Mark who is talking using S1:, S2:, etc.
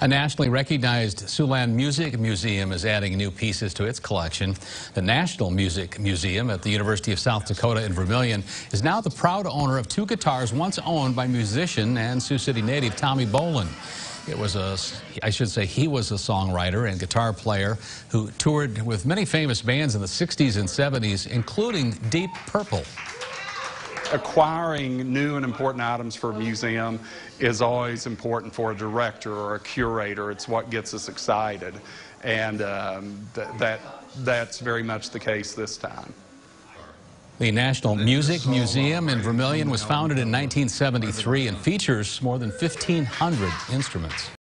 S1: A nationally recognized Siouxland Music Museum is adding new pieces to its collection. The National Music Museum at the University of South Dakota in Vermilion is now the proud owner of two guitars once owned by musician and Sioux City native Tommy Bolin. It was a, I should say, he was a songwriter and guitar player who toured with many famous bands in the 60s and 70s, including Deep Purple
S2: acquiring new and important items for a museum is always important for a director or a curator. It's what gets us excited. And um, th that, that's very much the case this time.
S1: The National Music Museum in Vermilion was founded in 1973 and features more than 1,500 instruments.